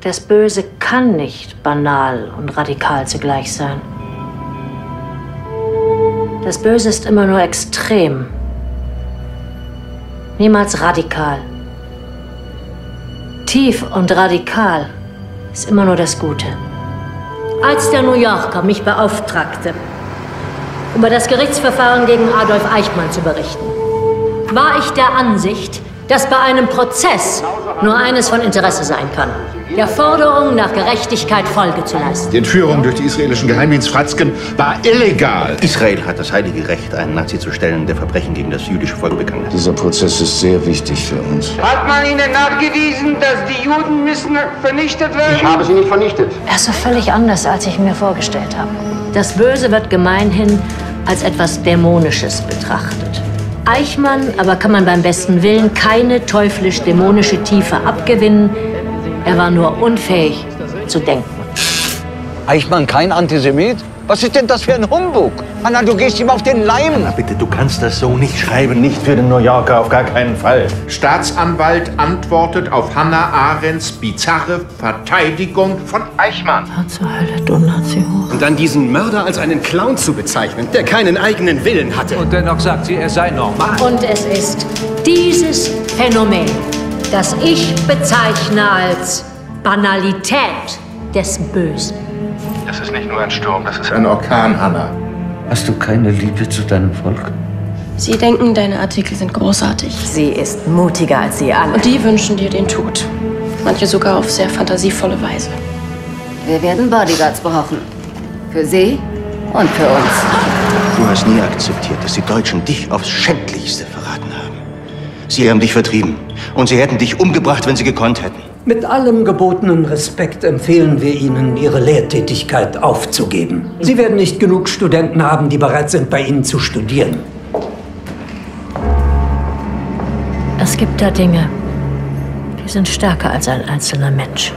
Das Böse kann nicht banal und radikal zugleich sein. Das Böse ist immer nur extrem, niemals radikal. Tief und radikal ist immer nur das Gute. Als der New Yorker mich beauftragte, über das Gerichtsverfahren gegen Adolf Eichmann zu berichten, war ich der Ansicht, dass bei einem Prozess nur eines von Interesse sein kann. Der Forderung nach Gerechtigkeit Folge zu leisten. Die Entführung durch die israelischen Geheimdienst Fratzken war illegal. Israel hat das heilige Recht, einen Nazi zu stellen, der Verbrechen gegen das jüdische Volk begangen hat. Dieser Prozess ist sehr wichtig für uns. Hat man Ihnen nachgewiesen, dass die Juden müssen vernichtet werden? Ich habe sie nicht vernichtet. Er ist so völlig anders, als ich mir vorgestellt habe. Das Böse wird gemeinhin als etwas Dämonisches betrachtet. Eichmann aber kann man beim besten Willen keine teuflisch-dämonische Tiefe abgewinnen. Er war nur unfähig zu denken. Eichmann kein Antisemit? Was ist denn das für ein Humbug? Anna, du gehst ihm auf den Leim. Na bitte, du kannst das so nicht schreiben. Nicht für den New Yorker, auf gar keinen Fall. Staatsanwalt antwortet auf Hannah Arendts bizarre Verteidigung von Eichmann. Fahr zur Hölle, du Nazi Und dann diesen Mörder als einen Clown zu bezeichnen, der keinen eigenen Willen hatte. Und dennoch sagt sie, er sei normal. Und es ist dieses Phänomen, das ich bezeichne als Banalität des Bösen. Das ist nicht nur ein Sturm, das ist Ein Orkan, Hannah. Hast du keine Liebe zu deinem Volk? Sie denken, deine Artikel sind großartig. Sie ist mutiger als sie alle. Und die wünschen dir den Tod. Manche sogar auf sehr fantasievolle Weise. Wir werden Bodyguards brauchen. Für sie und für uns. Du hast nie akzeptiert, dass die Deutschen dich aufs Schändlichste verraten haben. Sie haben dich vertrieben. Und sie hätten dich umgebracht, wenn sie gekonnt hätten. Mit allem gebotenen Respekt empfehlen wir Ihnen, Ihre Lehrtätigkeit aufzugeben. Sie werden nicht genug Studenten haben, die bereit sind, bei Ihnen zu studieren. Es gibt da Dinge, die sind stärker als ein einzelner Mensch.